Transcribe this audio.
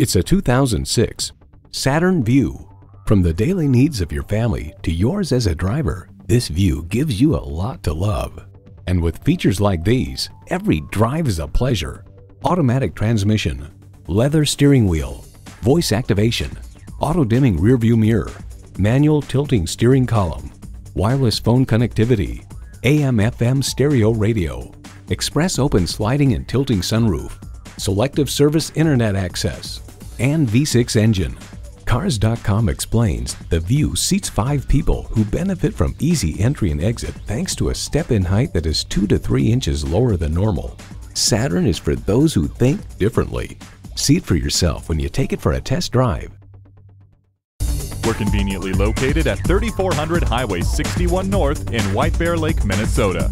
It's a 2006 Saturn Vue. From the daily needs of your family to yours as a driver, this Vue gives you a lot to love. And with features like these, every drive is a pleasure. Automatic transmission, leather steering wheel, voice activation, auto-dimming rearview mirror, manual tilting steering column, wireless phone connectivity, AM-FM stereo radio, express open sliding and tilting sunroof, selective service internet access, and V6 engine. Cars.com explains the Vue seats five people who benefit from easy entry and exit thanks to a step-in height that is 2 to 3 inches lower than normal. Saturn is for those who think differently. See it for yourself when you take it for a test drive. We're conveniently located at 3400 Highway 61 North in White Bear Lake, Minnesota.